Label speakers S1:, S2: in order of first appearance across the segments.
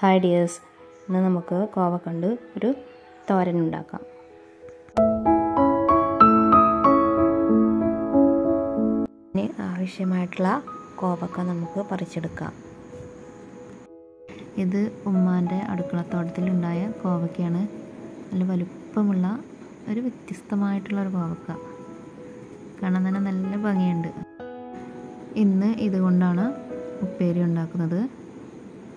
S1: Hi dears ഇന്ന് നമുക്ക് കോവ കോവക്കണ്ട് ഒരു തോരൻ ഉണ്ടാക്കാം. ഇനി ആവശ്യമായിട്ടുള്ള കോവക്ക നമുക്ക് പറിച്ചെടുക്കാം. ഇത് ഉമ്മാന്റെ അടുക്കളത്തോട്ടത്തിലുണ്ടായ കോവക്കയാണ്. നല്ല വലുപ്പമുള്ള ഒരു വ്യത്യസ്തമായിട്ടുള്ള ഒരു കോവക്ക. കാണാൻ തന്നെ നല്ല ഭംഗിയുണ്ട്. ഇന്ന് ഇതുകൊണ്ടാണ് ഉപ്പേരി ഉണ്ടാക്കുന്നത്.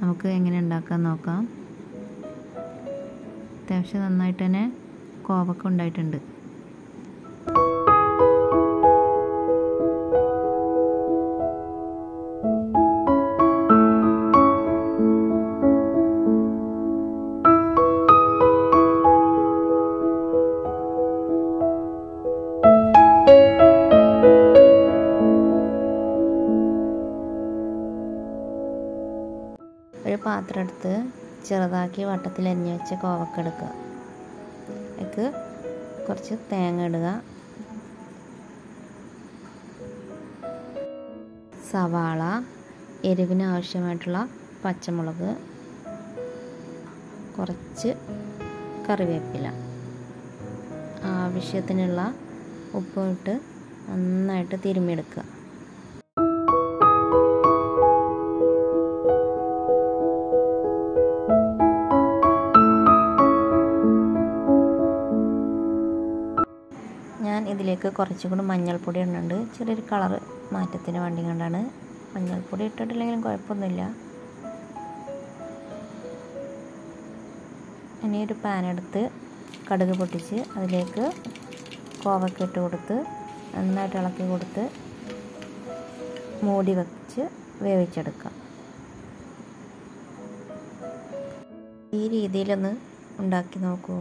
S1: നമുക്ക് എങ്ങനെ ഉണ്ടാക്കാൻ നോക്കാം. അത്യാവശ്യം നന്നായിട്ട് തന്നെ കോവക്ക ഉണ്ടായിട്ടുണ്ട്. ഒരു പാത്രം എടുത്ത് ചെറുതാക്കി വട്ടത്തിൽ അരിഞ്ഞ് വെച്ച കോവക്ക എടുക്കുക. അതിലേക്ക് കുറച്ച് തേങ്ങ ഇടുക. സവാള എരിവിന് ആവശ്യമായിട്ടുള്ള പച്ചമുളക് കുറച്ച് കറിവേപ്പില. ആവശ്യത്തിനുള്ള ഉപ്പ് ഇട്ട് നന്നായിട്ട് തിരുമ്മിയെടുക്കുക. ഞാൻ ഇതിലേക്ക് കുറച്ചും കൂടി മഞ്ഞൾപ്പൊടി ഇടുന്നുണ്ട്. ചെറിയൊരു കളർ മാറ്റത്തിന് വേണ്ടി കൊണ്ടാണ് മഞ്ഞൾപ്പൊടി ഇട്ടിട്ടില്ലെങ്കിലും കുഴപ്പമൊന്നുമില്ല. ഇനി ഒരു പാൻ എടുത്ത് കടുക് പൊട്ടിച്ച് അതിലേക്ക് കോവക്ക ഇട്ട് കൊടുത്ത് നന്നായിട്ട് ഇളക്കി കൊടുത്ത് മൂടി വെച്ച് വേവിച്ചെടുക്കാം. ഈ രീതിയിലൊന്ന് ഉണ്ടാക്കി നോക്കൂ.